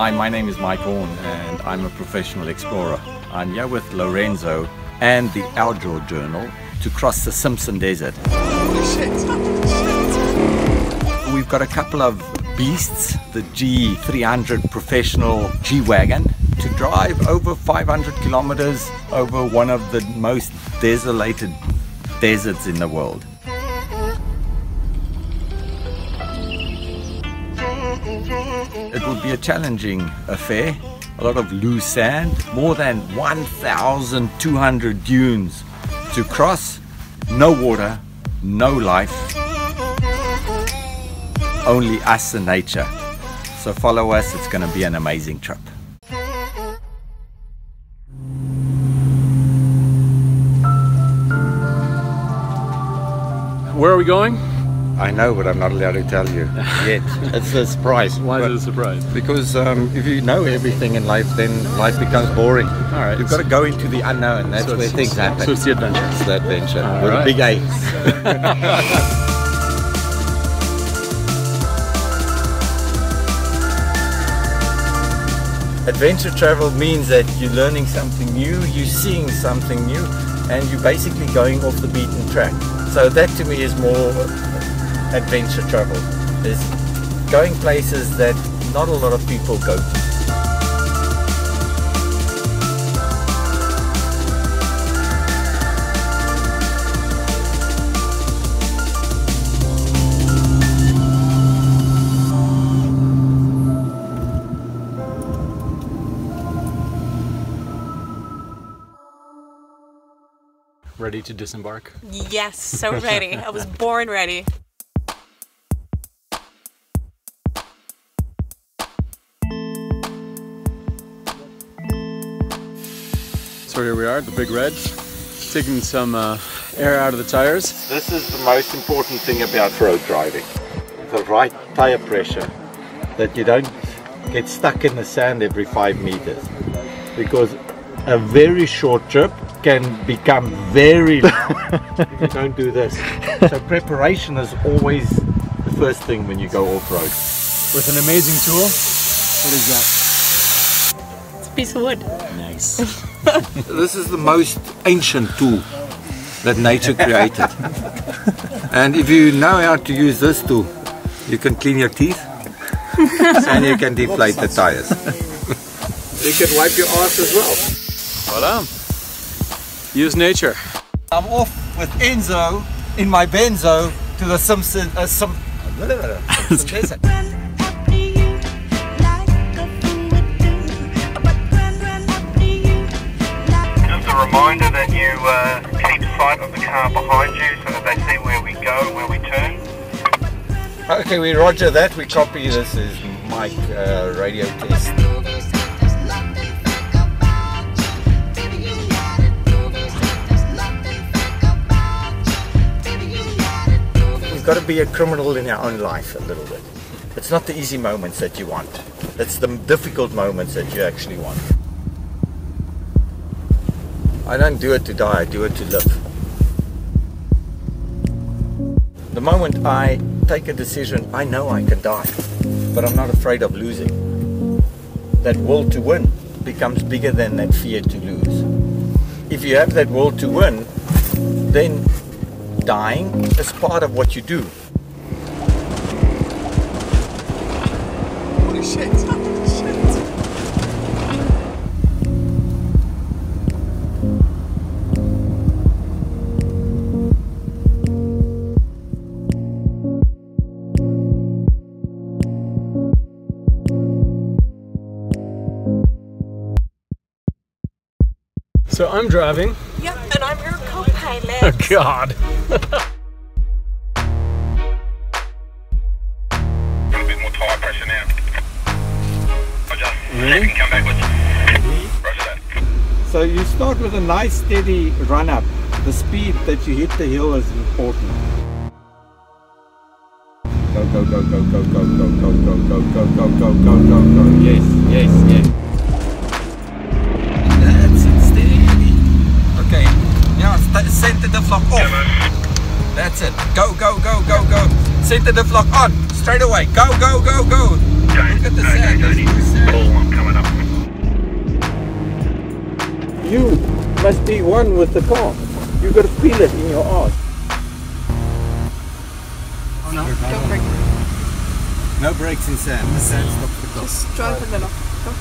Hi, my name is Mike Horn and I'm a professional explorer. I'm here with Lorenzo and the Outdoor Journal to cross the Simpson Desert. We've got a couple of beasts, the G300 professional G-Wagon, to drive over 500 kilometers over one of the most desolated deserts in the world. Would be a challenging affair, a lot of loose sand, more than 1,200 dunes to cross, no water, no life, only us and nature. So follow us, it's going to be an amazing trip. Where are we going? I know, but I'm not allowed to tell you yet. it's a surprise. Why is it a surprise? Because um, if you know everything in life, then life becomes boring. All right. You've got to go into the unknown. That's So where things happen. So it's the adventure. It's the adventure All with right. a big A. Adventure travel means that you're learning something new, you're seeing something new, and you're basically going off the beaten track. So that to me is more adventure travel. Is going places that not a lot of people go to. Ready to disembark? Yes, so ready. I was born ready. So here we are, the Big Red, taking some uh, air out of the tires. This is the most important thing about road driving. The right tire pressure. That you don't get stuck in the sand every five meters. Because a very short trip can become very long if you don't do this. So preparation is always the first thing when you go off-road. With an amazing tool. What is that? It's a piece of wood. Nice. This is the most ancient tool that nature created. and if you know how to use this tool, you can clean your teeth and you can deflate the tires. you can wipe your ass as well. Voilà. Use nature. I'm off with Enzo in my benzo to the Simpson, uh, Sim- Simpson Desert. A reminder that you uh, keep sight of the car behind you so that they see where we go and where we turn. Okay, we roger that. We copy. This is Mike uh, radio test. We've got to be a criminal in our own life a little bit. It's not the easy moments that you want. It's the difficult moments that you actually want. I don't do it to die, I do it to live. The moment I take a decision, I know I can die, but I'm not afraid of losing. That will to win becomes bigger than that fear to lose. If you have that will to win, then dying is part of what you do. Holy shit. So I'm driving. Yep, and I'm your co-pilot. Oh God. Got So you start with a nice steady run up. The speed that you hit the hill is important. Go, go, go, go, go, go, go, go, go, go, go, go, go, go, go, go. Yes, yes, yes. That's it, steady. Okay, now center the flock off. That's it. Go, go, go, go, go. Center the flock on. Straight away. Go, go, go, go. Look at the sand. You must be one with the car. You got to feel it in your arse. Oh no. Don't break. No brakes in sand. The sand stops the car. Just drive a little. Go.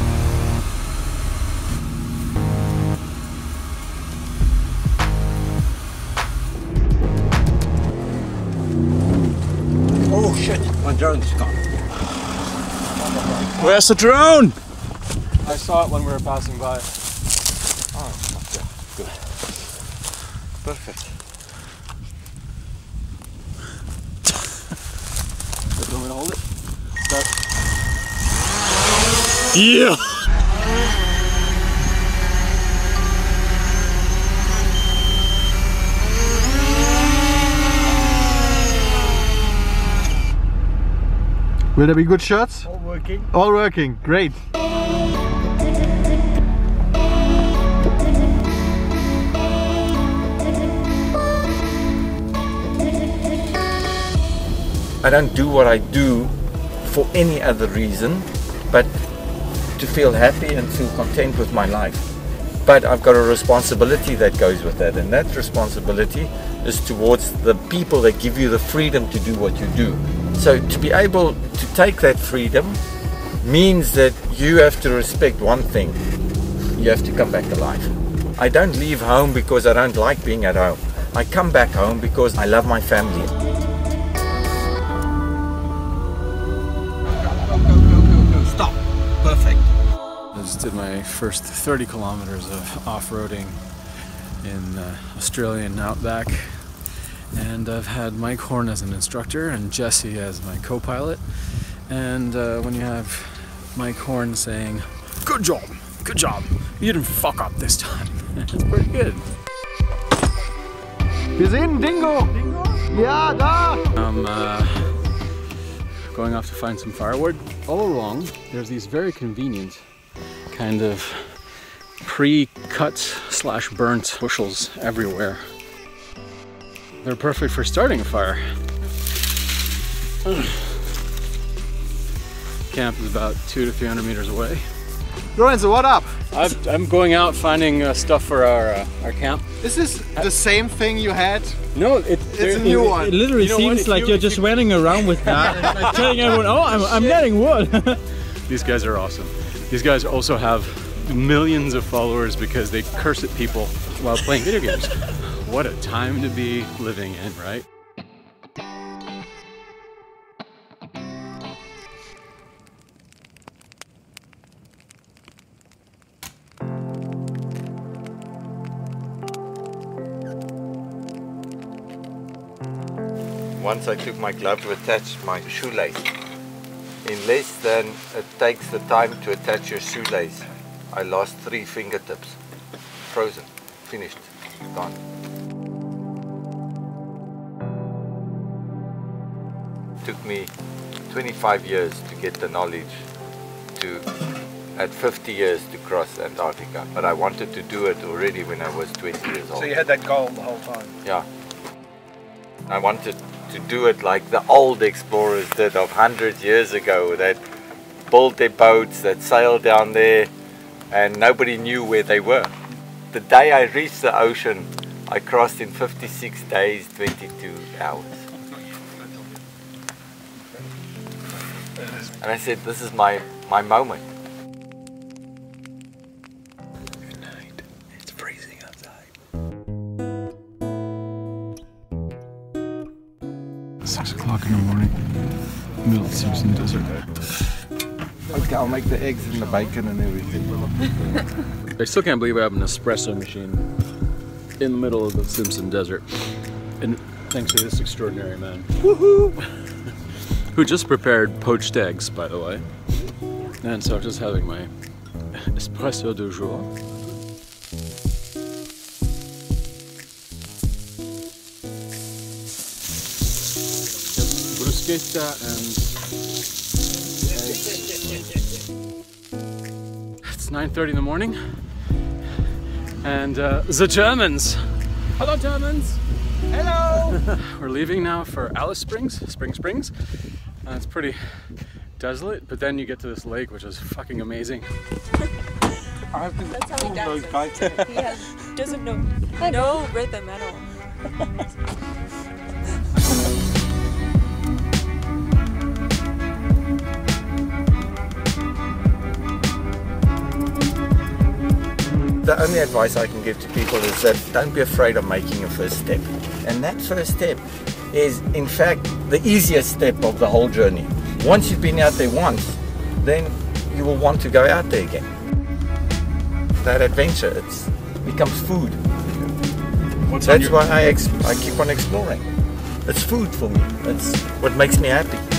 Oh shit! My drone's gone. Where's the drone? I saw it when we were passing by. Oh, okay. Good. Perfect. Do you want me to hold it? Start. Yeah. Will there be good shots? All working. All working, great. I don't do what I do for any other reason but to feel happy and feel content with my life. But I've got a responsibility that goes with that, and that responsibility is towards the people that give you the freedom to do what you do. So to be able to take that freedom means that you have to respect one thing you have to come back alive. I don't leave home because I don't like being at home. I come back home because I love my family. I just did my first 30 kilometers of off-roading in uh, Australian outback, and I've had Mike Horn as an instructor and Jesse as my co-pilot. And uh, when you have Mike Horn saying, "Good job, good job, you didn't fuck up this time," it's pretty good. Wir sehen Dingo! Ja, da! I'm uh, going off to find some firewood. All along, there's these very convenient kind of pre-cut slash burnt bushels everywhere. They're perfect for starting a fire. Camp is about two to three hundred meters away. Lorenzo, what up? I've, I'm going out finding uh, stuff for our uh, our camp. Is this the same thing you had? No, it, It's a new one. It literally You know seems like you- you, are just you- running around with that, and, like, telling everyone, "Oh, I'm, I'm getting wood." These guys are awesome. These guys also have millions of followers because they curse at people while playing video games. What a time to be living in, right? Once I took my glove to attach my shoelace. In less than it takes the time to attach your shoelace, I lost three fingertips. Frozen. Finished. Gone. Took me 25 years to get the knowledge to, at 50 years, to cross Antarctica. But I wanted to do it already when I was 20 years old. So you had that goal the whole time? Yeah. I wanted to do it like the old explorers did of hundreds years ago that built their boats, that sailed down there, and nobody knew where they were. The day I reached the ocean, I crossed in 56 days, 22 hours. And I said, this is my, my moment. Good night. It's freezing outside. Six o'clock in the morning, middle of Simpson Desert. Okay, I'll make the eggs and the bacon and everything. I still can't believe I have an espresso machine in the middle of the Simpson Desert. And thanks to this extraordinary man. Woohoo! Who just prepared poached eggs, by the way. And so I'm just having my espresso du jour. Bruschetta and eggs. It's 9.30 in the morning. And uh, the Germans. Hello, Germans. Hello. We're leaving now for Alice Springs, Spring Springs. Uh, it's pretty desolate, but then you get to this lake, which is fucking amazing. I have to That's how he pull those dances. guys. He has, doesn't know no rhythm at all. The only advice I can give to people is that don't be afraid of making your first step. And that first step is, in fact, the easiest step of the whole journey. Once you've been out there once, then you will want to go out there again. That adventure, it's becomes food. What's That's why I, ex- I keep on exploring. It's food for me. It's what makes me happy.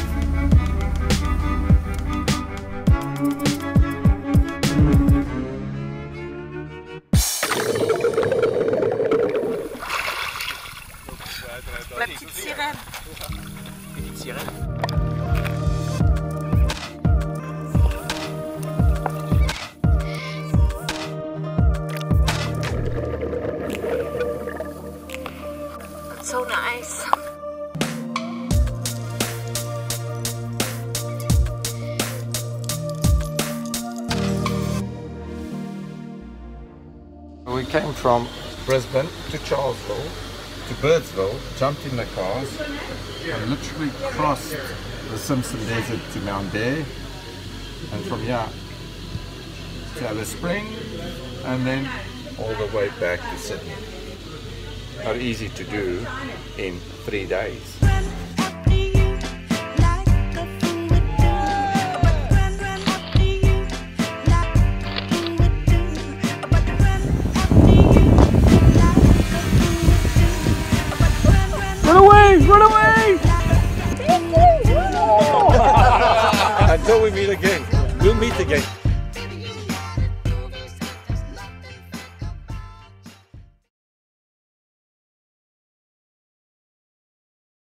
Came from Brisbane to Charleville to Birdsville, jumped in the cars, and literally crossed the Simpson Desert to Mount Dare, and from here to Alice Spring, and then all the way back to Sydney. Not easy to do in three days. We meet again. We'll meet again.